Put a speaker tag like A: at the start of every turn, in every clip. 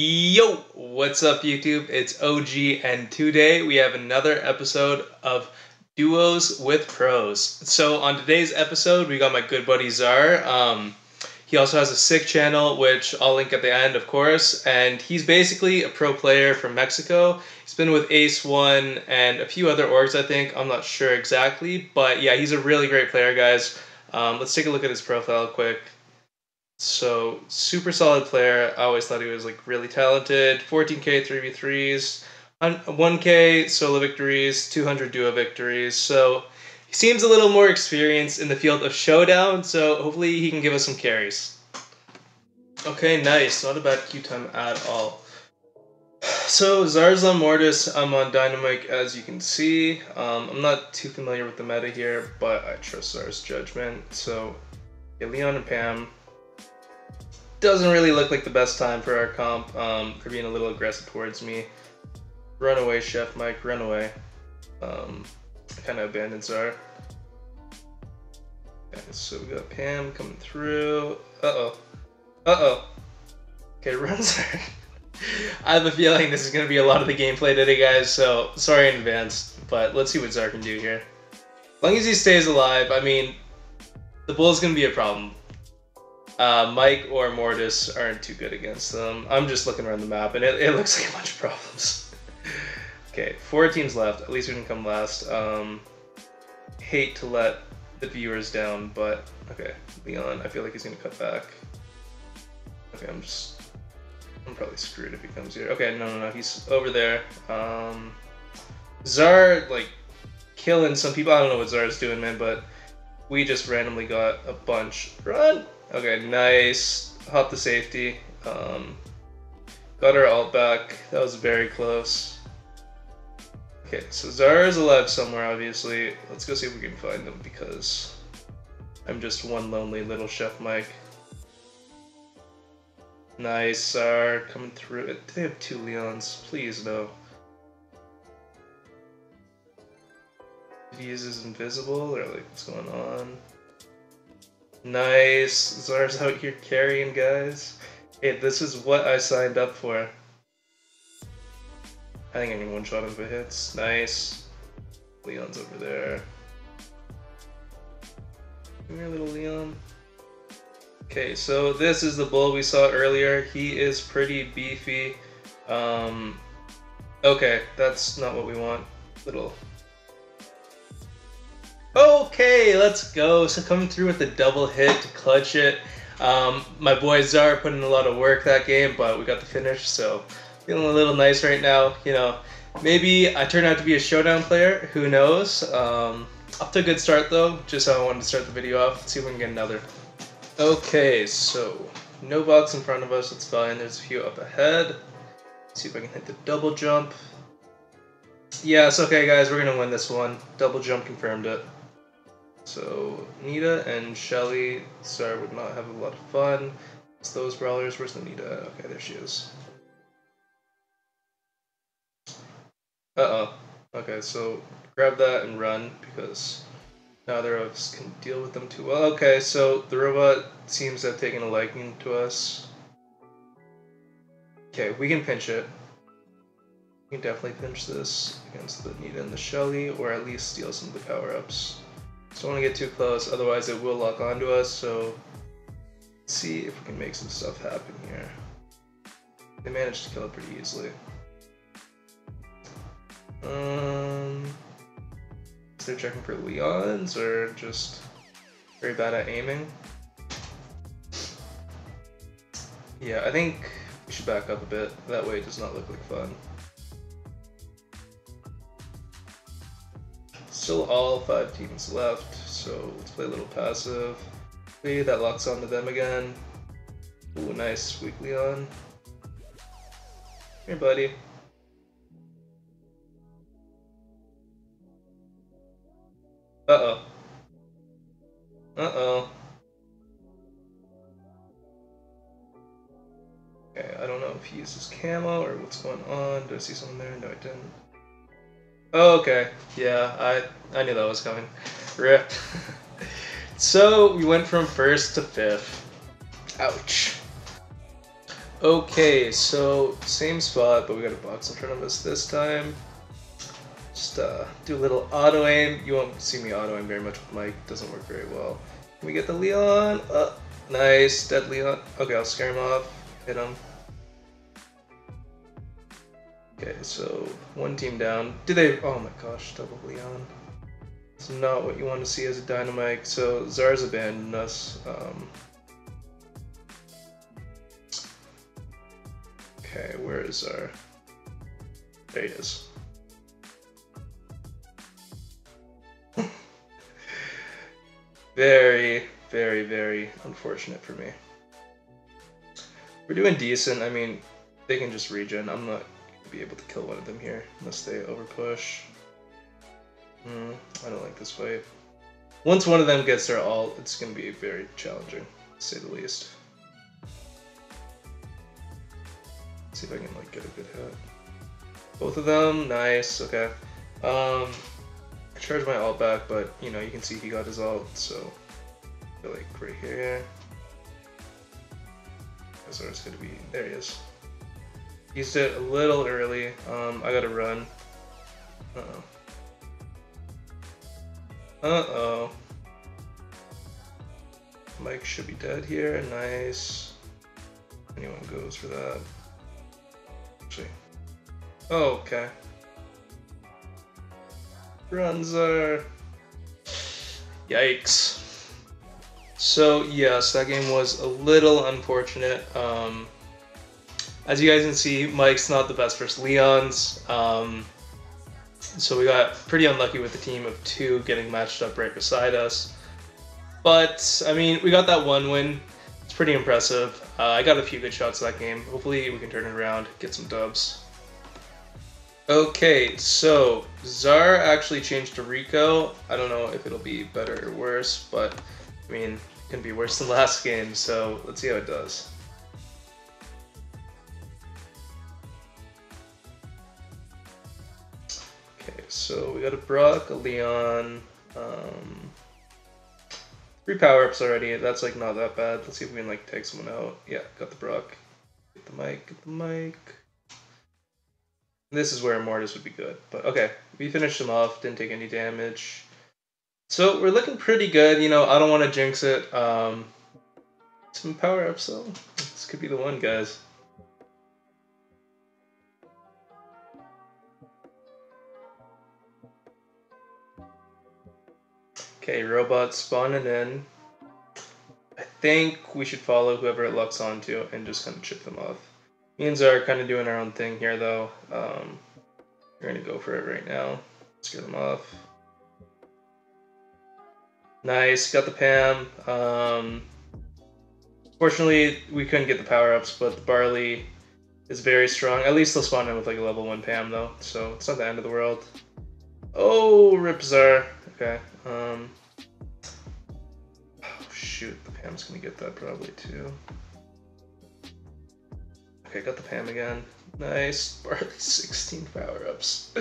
A: Yo, what's up, YouTube? It's OG, and today we have another episode of Duos with Pros. So, on today's episode, we got my good buddy Zhar. Um, he also has a sick channel, which I'll link at the end, of course. And he's basically a pro player from Mexico. He's been with Ace One and a few other orgs, I think. I'm not sure exactly, but yeah, he's a really great player, guys. Um, let's take a look at his profile quick. So super solid player. I always thought he was like really talented. 14k 3v3s, 1k solo victories, 200 duo victories. So he seems a little more experienced in the field of showdown. So hopefully he can give us some carries. Okay, nice. Not a bad queue time at all. So Zarzan Mortis, I'm on Dynamike as you can see. Um, I'm not too familiar with the meta here, but I trust Zhar's judgment. So yeah, Leon and Pam doesn't really look like the best time for our comp um, for being a little aggressive towards me. Runaway, Chef Mike, runaway. Um, kind of abandoned Zhar. Okay, so we got Pam coming through. Uh-oh. Uh-oh. Okay, run Zhar. I have a feeling this is going to be a lot of the gameplay today, guys, so sorry in advance, but let's see what Zhar can do here. As long as he stays alive, I mean, the bull's going to be a problem. Uh, Mike or Mortis aren't too good against them. I'm just looking around the map, and it, it looks like a bunch of problems. okay, four teams left. At least we didn't come last. Um, hate to let the viewers down, but okay. Leon, I feel like he's gonna cut back. Okay, I'm just... I'm probably screwed if he comes here. Okay, no, no, no, he's over there. Um, Zhar, like, killing some people. I don't know what Zhar's doing, man, but we just randomly got a bunch. Run! Okay, nice. Hop the safety. Um, got our alt back. That was very close. Okay, so Zara is alive somewhere, obviously. Let's go see if we can find him because I'm just one lonely little Chef Mike. Nice, Zara coming through. They have two Leons. Please, no. He is invisible, or like, what's going on? Nice. Zhar's out here carrying, guys. Hey, this is what I signed up for. I think I can one-shot him if it hits. Nice. Leon's over there. Come here, little Leon. Okay, so this is the bull we saw earlier. He is pretty beefy. Um, okay, that's not what we want. Little Okay, let's go. So coming through with a double hit to clutch it. Um, my boy Zhar put in a lot of work that game, but we got the finish, so feeling a little nice right now. You know, maybe I turn out to be a showdown player. Who knows? Um, up to a good start though. Just how I wanted to start the video off. Let's see if we can get another. Okay, so no box in front of us. That's fine. There's a few up ahead. Let's see if I can hit the double jump. Yes, okay, guys, we're gonna win this one. Double jump confirmed it. So Nita and Shelly, sorry, would not have a lot of fun. It's those brawlers. Where's the Nita? Okay, there she is. Uh-oh. Okay, so grab that and run because neither of us can deal with them too well. Okay, so the robot seems to have taken a liking to us. Okay, we can pinch it. We can definitely pinch this against the Nita and the Shelly, or at least steal some of the power-ups. Just don't want to get too close, otherwise it will lock onto us, so let's see if we can make some stuff happen here. They managed to kill it pretty easily. Um, is they checking for Leons, or just very bad at aiming? Yeah, I think we should back up a bit. That way it does not look like fun. Still all five teams left, so let's play a little passive. Okay, that locks onto them again. Ooh, nice, weakly on. Here, buddy. Uh-oh. Uh-oh. Okay, I don't know if he uses camo or what's going on. Do I see something there? No, I didn't. Oh, okay. Yeah, I I knew that was coming. Rip. so we went from first to fifth. Ouch. Okay, so same spot, but we got a box in front of us this time. Just uh, do a little auto aim. You won't see me auto aim very much with Mike. Doesn't work very well. Can we get the Leon? Uh, nice, dead Leon. Okay, I'll scare him off. Hit him. Okay, so one team down. Do they? Oh my gosh, double Leon. It's not what you want to see as a Dynamike. So Zhar's abandoned us. Um, okay, where is Zhar? There he is. very, very, very unfortunate for me. We're doing decent. I mean, they can just regen. I'm not be able to kill one of them here unless they overpush. Hmm, I don't like this fight. Once one of them gets their ult, it's going to be very challenging, to say the least. Let's see if I can like get a good hit. Both of them, nice, okay. Um, I charged my ult back, but you know, you can see he got his ult, so I feel like right here. That's where it's gonna be. There he is. Used it a little early. Um, I gotta run. Uh oh. Uh-oh. Mike should be dead here. Nice. Anyone goes for that. Actually. Oh, okay. Runs are... Yikes. So, yes, that game was a little unfortunate. Um, as you guys can see, Mike's not the best versus Leon's. Um, so we got pretty unlucky with the team of two getting matched up right beside us. But, I mean, we got that one win. It's pretty impressive. Uh, I got a few good shots that game. Hopefully we can turn it around, get some dubs. Okay, so Zhar actually changed to Rico. I don't know if it'll be better or worse, but I mean, it can be worse than last game, so let's see how it does. So we got a Brock, a Leon, um, three power ups already. That's like not that bad. Let's see if we can like take someone out. Yeah, got the Brock. Get the mic, get the mic. This is where Mortis would be good. But okay, we finished him off, didn't take any damage. So we're looking pretty good. You know, I don't want to jinx it. Um, some power ups though. This could be the one, guys. Okay, robot spawning in. I think we should follow whoever it locks onto and just kind of chip them off. Me and Zara are kind of doing our own thing here though. Um, we're gonna go for it right now. Let's get them off. Nice, got the Pam. Um, fortunately, we couldn't get the power-ups, but the Barley is very strong. At least they'll spawn in with like a level 1 Pam though, so it's not the end of the world. Oh, Ripzar. Okay. Um, oh shoot, the Pam's gonna get that probably too. Okay, got the Pam again. Nice. Barley 16 power-ups.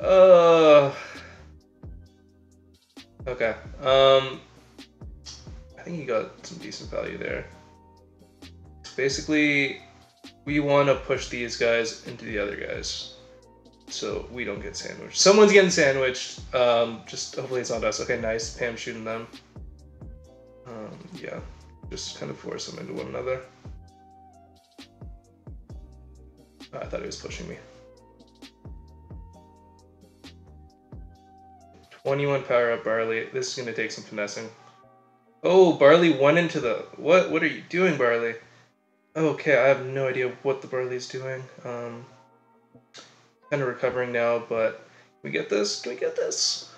A: uh Okay. Um I think he got some decent value there. Basically, we want to push these guys into the other guys so we don't get sandwiched. Someone's getting sandwiched. Um, just hopefully it's not us. Okay, nice. Pam shooting them. Um, yeah, just kind of force them into one another. Oh, I thought he was pushing me. 21 power up Barley. This is gonna take some finessing. Oh, Barley went into the... What What are you doing, Barley? Okay, I have no idea what the Barley's doing. Um, kind of recovering now, but we get this? Can we get this?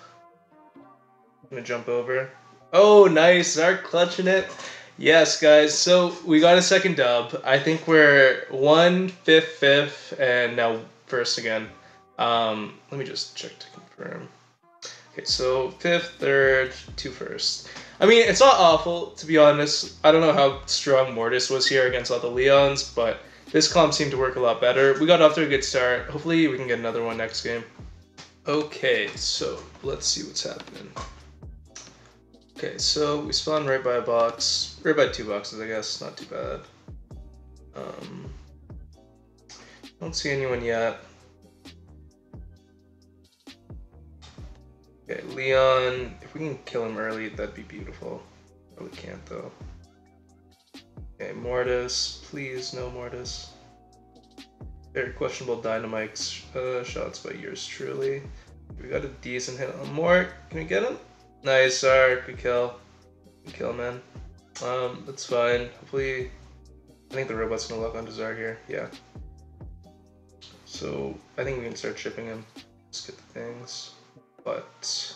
A: I'm gonna jump over. Oh, nice! Start clutching it. Yes, guys. So we got a second dub. I think we're one, fifth, fifth, and now first again. Um, let me just check to confirm. Okay, so fifth, third, two first. I mean, it's not awful to be honest. I don't know how strong Mortis was here against all the Leons, but this comp seemed to work a lot better. We got off to a good start. Hopefully we can get another one next game. Okay, so let's see what's happening. Okay, so we spawn right by a box, right by two boxes, I guess. Not too bad. Um, Don't see anyone yet. Okay, Leon. If we can kill him early, that'd be beautiful. We can't though. Okay, Mortis. Please, no Mortis. Very questionable Dynamike uh, shots by yours truly. We got a decent hit on Mort. Can we get him? Nice, Zhar. Good kill. Good kill, man. Um, that's fine. Hopefully, I think the robot's gonna lock onto Zhar here. Yeah. So I think we can start shipping him. Let's get the things. But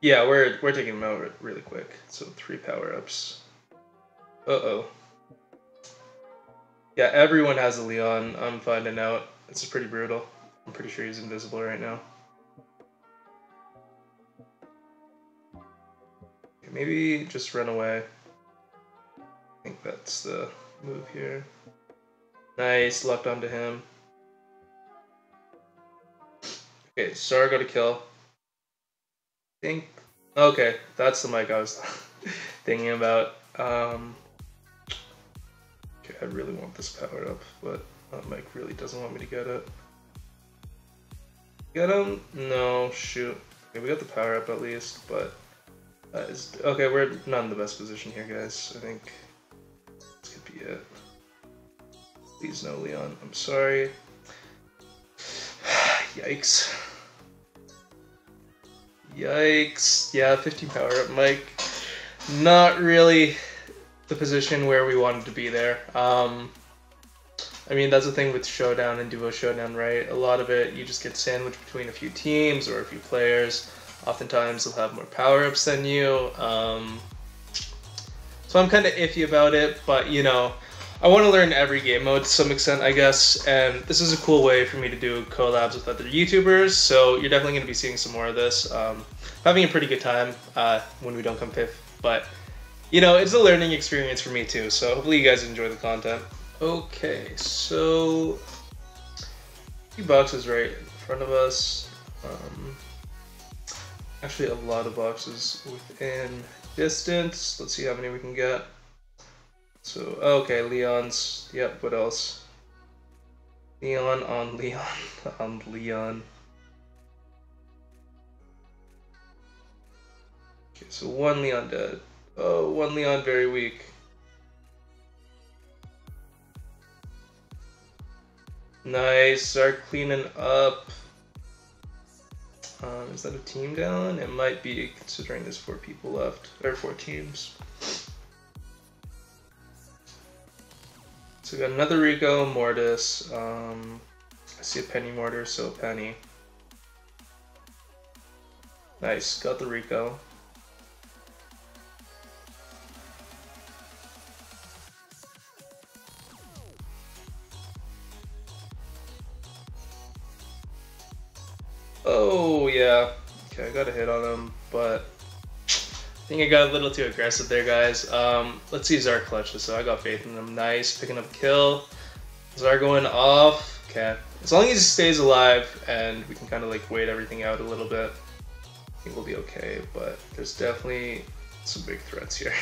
A: yeah, we're we're taking him out really quick. So three power ups. Uh oh. Yeah, everyone has a Leon. I'm finding out. It's pretty brutal. I'm pretty sure he's invisible right now. Maybe just run away. I think that's the move here. Nice, locked onto him. Okay, Star got a kill. I think. Okay, that's the Mike I was thinking about. Um, okay, I really want this power up, but uh, Mike really doesn't want me to get it. Get him? No, shoot. Okay, we got the power up at least, but uh, okay, we're not in the best position here, guys. I think this could be it. Please no, Leon. I'm sorry. Yikes. Yikes. Yeah, 15 power up, Mike. Not really the position where we wanted to be there. Um, I mean, that's the thing with Showdown and Duo Showdown, right? A lot of it, you just get sandwiched between a few teams or a few players. Oftentimes, they'll have more power ups than you. Um, so I'm kind of iffy about it, but you know, I want to learn every game mode to some extent, I guess, and this is a cool way for me to do collabs with other YouTubers, so you're definitely going to be seeing some more of this. Um, having a pretty good time uh, when we don't come fifth, but you know, it's a learning experience for me too, so hopefully you guys enjoy the content. Okay, so few boxes right in front of us. Um, actually a lot of boxes within distance. Let's see how many we can get. So, okay, Leon's. Yep, what else? Leon on Leon on Leon. Okay, so one Leon dead. Oh, one Leon very weak. Nice, start cleaning up. Um, is that a team down? It might be, considering there's four people left, or four teams. So we got another Rico, Mortis. Um, I see a Penny Mortar, so Penny. Nice, got the Rico. Oh, yeah. Okay, I got a hit on him, but I think I got a little too aggressive there, guys. Um, let's see Zhar clutch this, so I got faith in him. Nice, picking up kill. Zhar going off. Okay. As long as he stays alive and we can kind of like wait everything out a little bit, I think we'll be okay, but there's definitely some big threats here.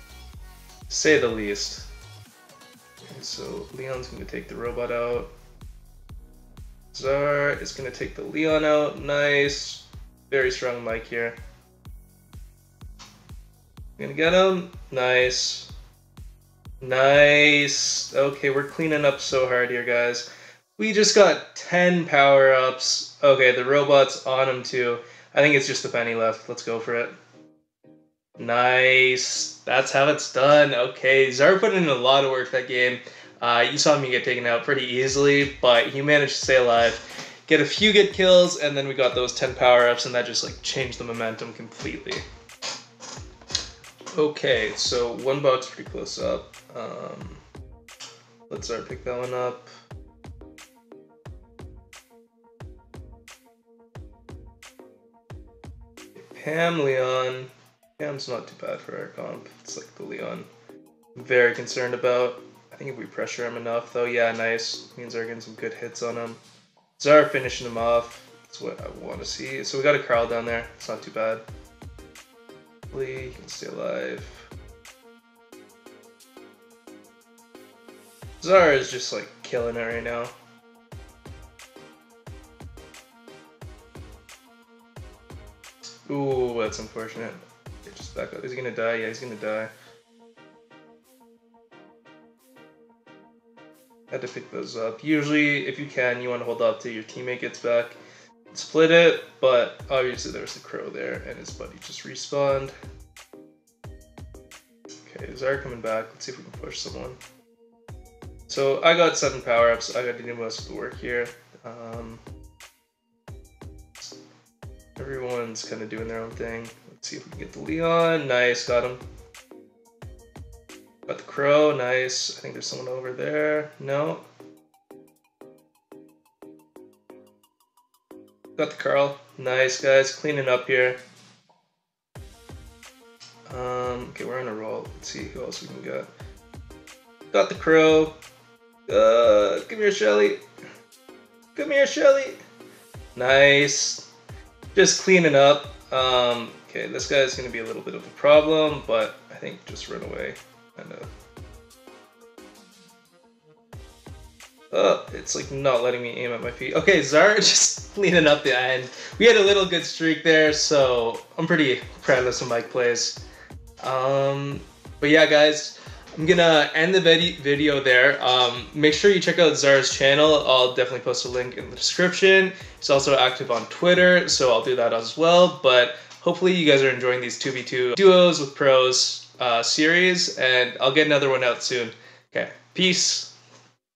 A: say the least. Okay, so Leon's going to take the robot out. Zhar is going to take the Leon out. Nice. Very strong Mike here. Gonna get him. Nice. Nice. Okay, we're cleaning up so hard here, guys. We just got 10 power-ups. Okay, the robot's on him too. I think it's just the penny left. Let's go for it. Nice. That's how it's done. Okay, Zhar put in a lot of work that game. Uh, you saw me get taken out pretty easily, but he managed to stay alive, get a few good kills, and then we got those 10 power-ups, and that just like changed the momentum completely. Okay, so one box pretty close up. Um, let's start pick that one up. Pam Leon. Pam's not too bad for our comp. It's like the Leon I'm very concerned about. I think if we pressure him enough, though, yeah, nice. Means they're getting some good hits on him. Zara finishing him off. That's what I want to see. So we got a crowd down there. It's not too bad. Lee, can stay alive. Zara is just like killing it right now. Ooh, that's unfortunate. Just back up. Is he gonna die? Yeah, he's gonna die. Had to pick those up. Usually, if you can, you want to hold up till your teammate gets back. Split it, but obviously there was a crow there, and his buddy just respawned. Okay, Zara coming back. Let's see if we can push someone. So I got seven power-ups. I got to do most of the work here. Um, everyone's kind of doing their own thing. Let's see if we can get the Leon. Nice, got him. Got the crow, nice. I think there's someone over there. No. Got the Carl. Nice, guys. Cleaning up here. Um, okay, we're on a roll. Let's see who else we can get. Got the crow. Uh, come here, Shelly. Come here, Shelly. Nice. Just cleaning up. Um, okay, this guy's gonna be a little bit of a problem, but I think just run away. I know. Oh, it's like not letting me aim at my feet. Okay, Zara just cleaning up the end. We had a little good streak there, so I'm pretty proud of some Mike plays. Um, but yeah, guys, I'm gonna end the video there. Um, make sure you check out Zara's channel. I'll definitely post a link in the description. He's also active on Twitter, so I'll do that as well. But hopefully you guys are enjoying these 2v2 duos with pros uh, series, and I'll get another one out soon. Okay, peace.